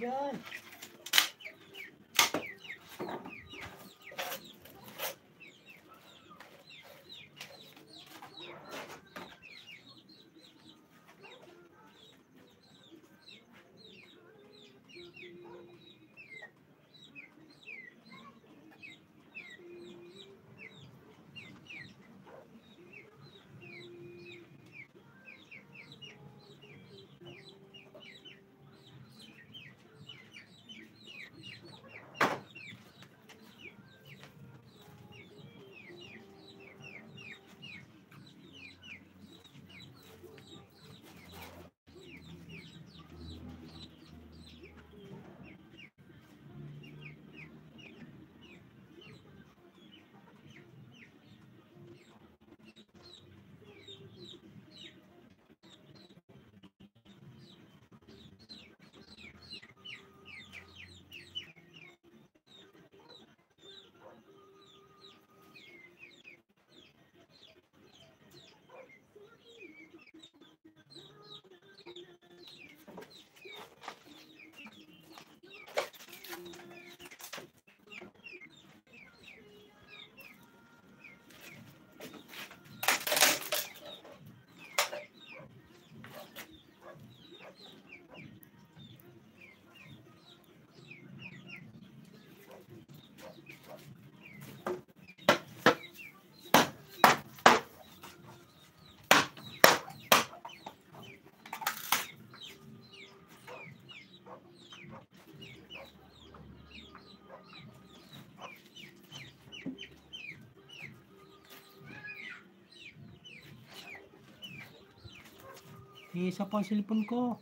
gun. Yan. Isa pa ang cellphone ko.